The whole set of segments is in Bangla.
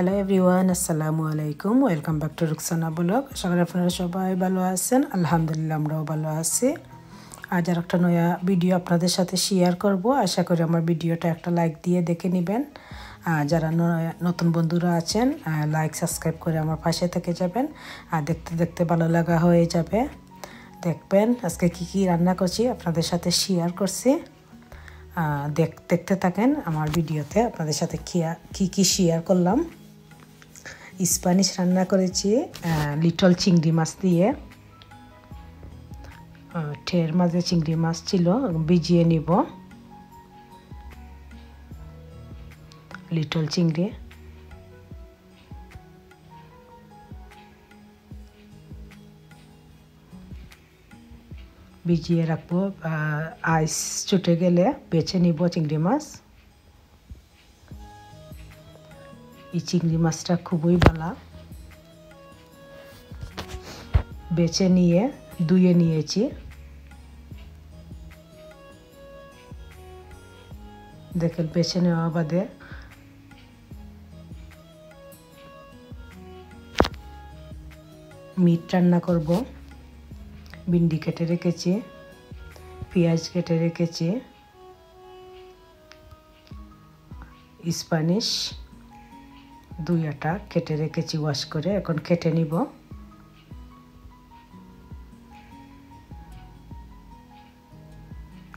হ্যালো এভরিওয়ান আসসালামু আলাইকুম welcome back to Ruksana blog আশা করি আপনারা সবাই ভালো আছেন। আলহামদুলিল্লাহ, আমরাও ভালো আছি। আজ আর একটা নয়া ভিডিও আপনাদের সাথে শেয়ার করব। আশা করি আমার ভিডিওটা একটা লাইক দিয়ে দেখে নেবেন। যারা নতুন বন্ধুরা আছেন লাইক সাবস্ক্রাইব করে আমার পাশে থেকে যাবেন। আর দেখতে দেখতে ভালো লাগা হয়ে যাবে। দেখবেন আজকে কি কি রান্না করছি, আপনাদের সাথে শেয়ার করছি। দেখতে থাকেন আমার ভিডিওতে আপনাদের সাথে কী কী শেয়ার করলাম। স্প্যানিশ রান্না করেছি লিটল চিংড়ি মাছ দিয়ে। ঠের মাঝে চিংড়ি মাছ ছিল, ভিজিয়ে নিব। লিটল চিংড়ি। ভিজিয়ে রাখব আইস ছুটে গেলে বেছে নিব চিংড়ি মাছ। এই চিংড়ি মাছটা খুবই ভালো। বেছে নিয়ে, ধুয়ে নিয়েছি। দেখেন, বেছে নেওয়া বাদে। মিট রান্না করব। ভিন্ডি কেটে রেখেছি, পেঁয়াজ কেটে রেখেছি, স্প্যানিশ। দুই আটা কেটে রেখেছি ওয়াশ করে এখন কেটে নিব।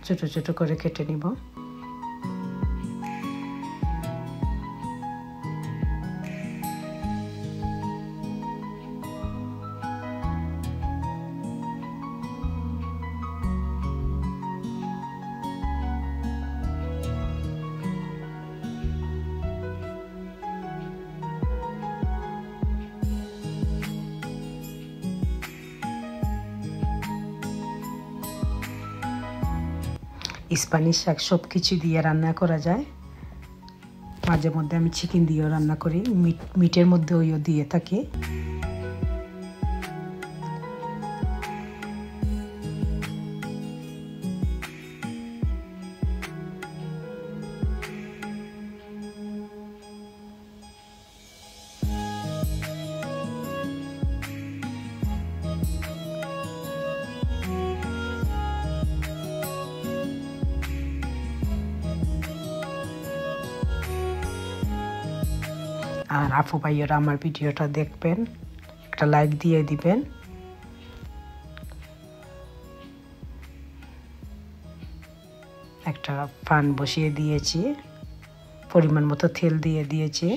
ছোট ছোট করে কেটে নিব। স্প্যানিশ শাক সব কিছু দিয়ে রান্না করা যায়। মাঝে মধ্যে আমি চিকেন দিয়েও রান্না করি, মিট মিটের মধ্যে ওইও দিয়ে থাকি। আর আপু ভাইয়েরা আমার ভিডিওটা দেখবেন, একটা লাইক দিয়ে দিবেন। একটা পান বসিয়ে দিয়েছি, পরিমাণ মতো তেল দিয়ে দিয়েছি।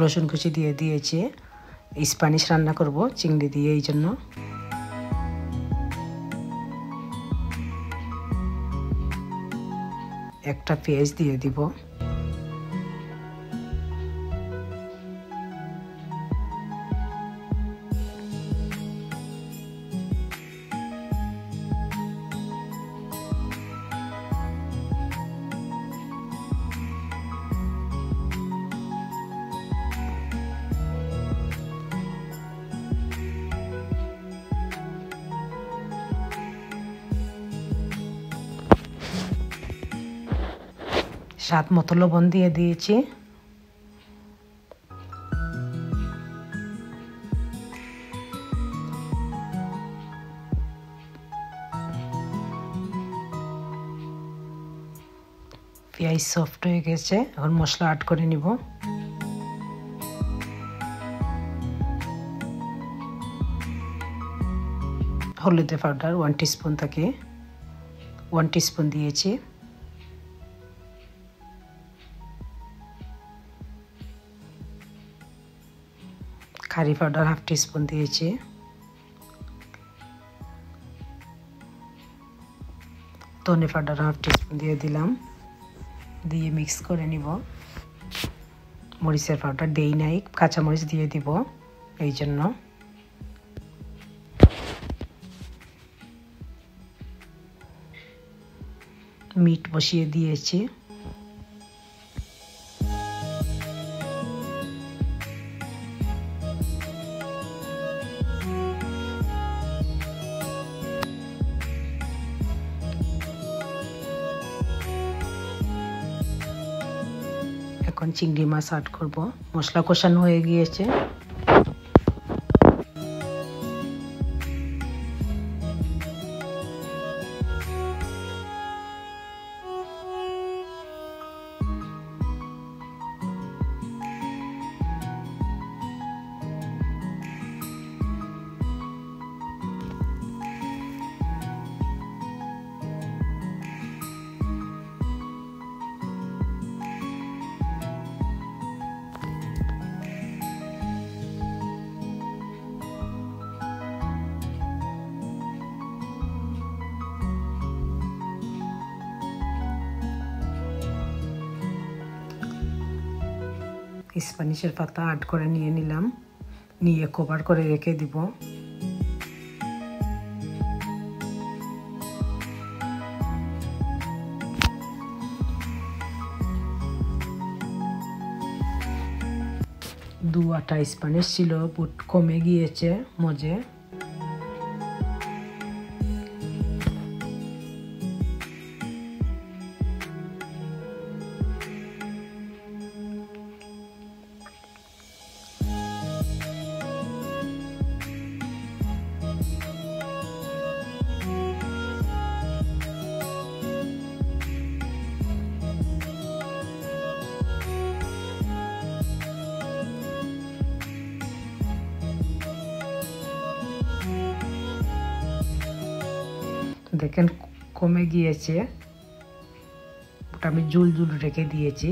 রসুন কুচি দিয়ে দিয়েছি, স্প্যানিশ রান্না করব চিংড়ি দিয়ে এই জন্য। একটা পেঁয়াজ দিয়ে দিব। স্বাদ মতো লবণ দিয়ে দিয়েছি। পেঁয়াজ সফট হয়ে গেছে, এখন মশলা অ্যাড করে নিব। হলুদের পাউডার ওয়ান টিস্পুন থাকে ওয়ান টিস্পুন দিয়েছি। কারি পাউডার হাফ টিস্পুন দিয়েছি। ধনে পাউডার হাফ টিস্পুন দিয়ে দিলাম। দিয়ে মিক্স করে নিব। মরিচের পাউডার দেই নাই, কাঁচামরিচ দিয়ে দিব এই জন্য। মিট বসিয়ে দিয়েছি। চিংড়ি মাছ অ্যাড করব। মশলা কষানো হয়ে গিয়েছে। স্প্যানিশের পাতা আট করে নিয়ে নিলাম। নিয়ে কভার করে রেখে দিব। দু আটা স্প্যানিশ ছিল বুট কমে গিয়েছে মজে। দেখেন কমে গিয়েছে। ওটা আমি জুল জুল রেখে দিয়েছি।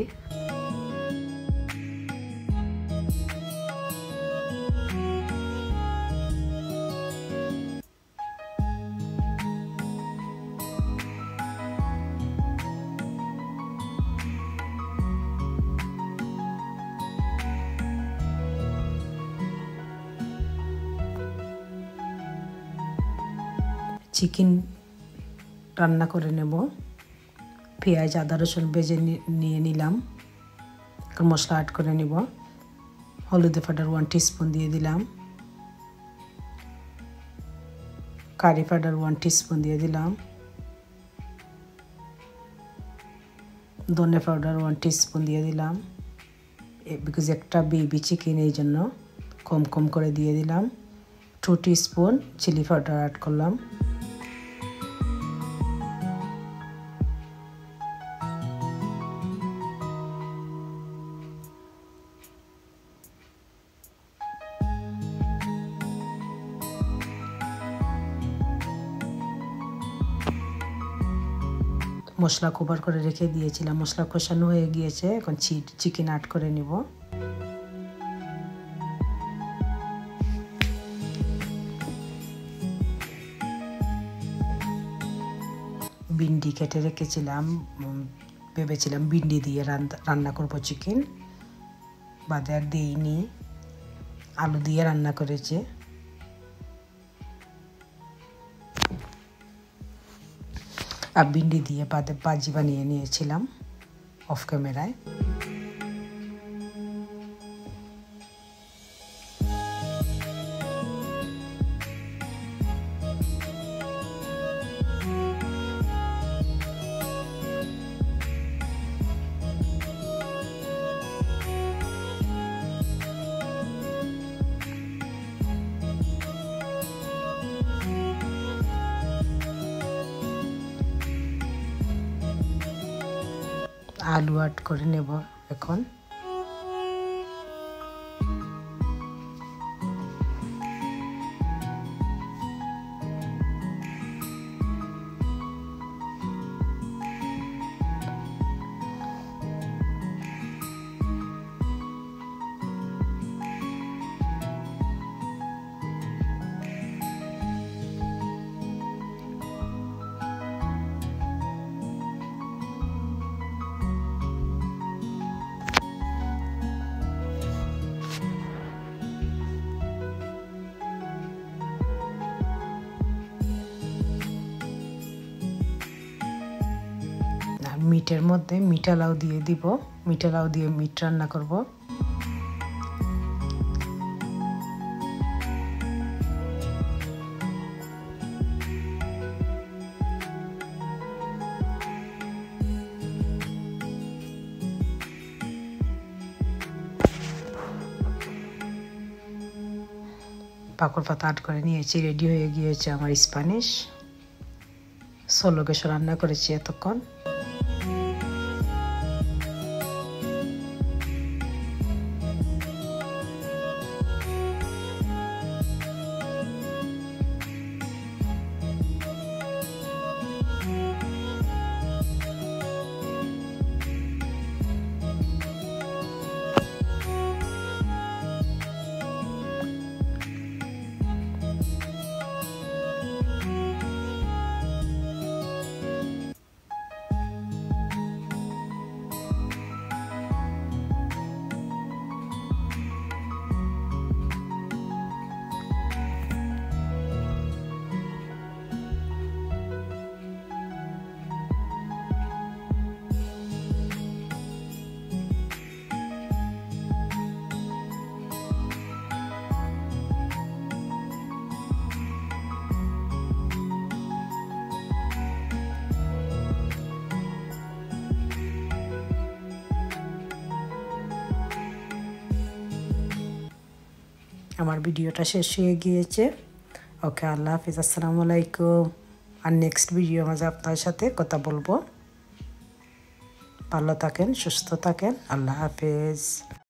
চিকেন রান্না করে নেব। পেঁয়াজ, আদা, রসুন বেজে নিয়ে নিলাম। মশলা অ্যাড করে নিব। হলুদে পাউডার ওয়ান টিস্পুন দিয়ে দিলাম। কারি পাউডার ওয়ান টিস্পুন দিয়ে দিলাম। ধনে পাউডার ওয়ান টিস্পুন দিয়ে দিলাম। বিকজ একটা বেবি চিকেন এই জন্য কম কম করে দিয়ে দিলাম। Two teaspoon chili powder add করলাম। মশলা কভার করে রেখে দিয়েছিলাম। মশলা কষানো হয়ে গিয়েছে, এখন চিকেন আট করে নিব। ভিন্ডি কেটে রেখেছিলাম ভেবেছিলাম ভিন্ডি দিয়ে রান্না করব চিকেন বাদে আর দিইনি। আলু দিয়ে রান্না করেছে। আর ভিন্ডি দিয়ে বাদে বাজি বানিয়ে নিয়েছিলাম অফ ক্যামেরায় আলু আট করে নেব এখন। মিটের মধ্যে মিঠা লাউ দিয়ে দিব। মিঠা লাউ দিয়ে মিট রান্না করব। পাকড় পাতা আট করে নিয়েছি রেডি হয়ে গিয়েছে আমার স্প্যানিশ ষোলো কেশো রান্না করেছি এতক্ষণ। আমার ভিডিওটা শেষ হয়ে গিয়েছে। ওকে, আল্লাহ হাফিজ, আসসালামু আলাইকুম। আর নেক্সট ভিডিও মাঝে আপনার সাথে কথা বলব। ভালো থাকেন, সুস্থ থাকেন, আল্লাহ হাফিজ।